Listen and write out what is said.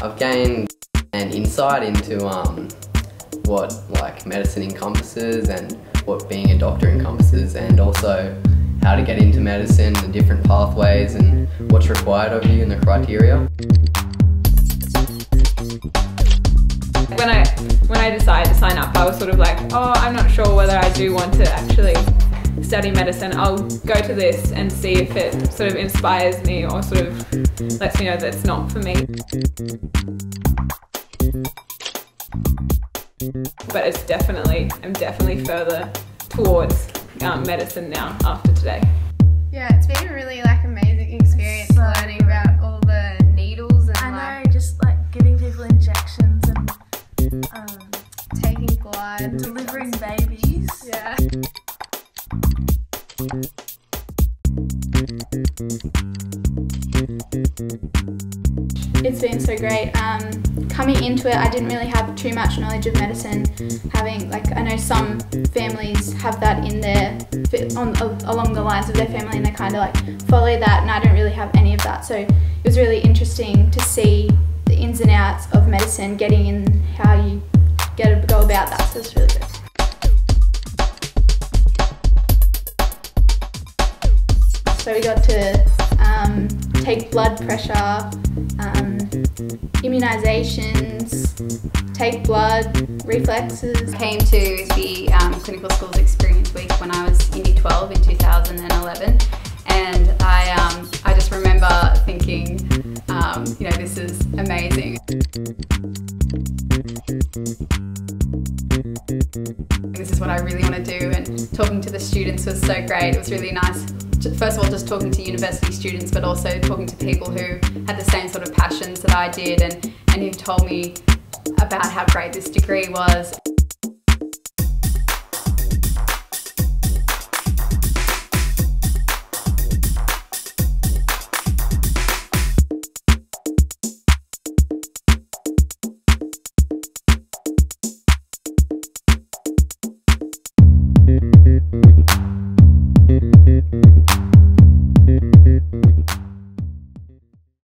I've gained an insight into um, what like medicine encompasses and what being a doctor encompasses and also how to get into medicine, the different pathways and what's required of you and the criteria. When I when I decided to sign up, I was sort of like, oh, I'm not sure whether I do want to actually study medicine. I'll go to this and see if it sort of inspires me or sort of lets me know that it's not for me. But it's definitely, I'm definitely further towards um, medicine now after today. Yeah, it's been a really like amazing experience So learning about all the needles and I like know, just like giving people injections and um, taking blood. delivering babies. Yeah. It's been so great. Um, coming into it, I didn't really have too much knowledge of medicine. Having like, I know some families have that in their on along the lines of their family, and they kind of like follow that. And I don't really have any of that, so it was really interesting to see the ins and outs of medicine, getting in how you get go about that. So it's really good. So we got to um, take blood pressure, um, immunisations, take blood, reflexes. came to the um, Clinical Schools Experience Week when I was in Year 12 in 2011 and I, um, I just remember thinking, um, you know, this is amazing. This is what I really want to do and talking to the students was so great. It was really nice. First of all, just talking to university students, but also talking to people who had the same sort of passions that I did and, and who told me about how great this degree was.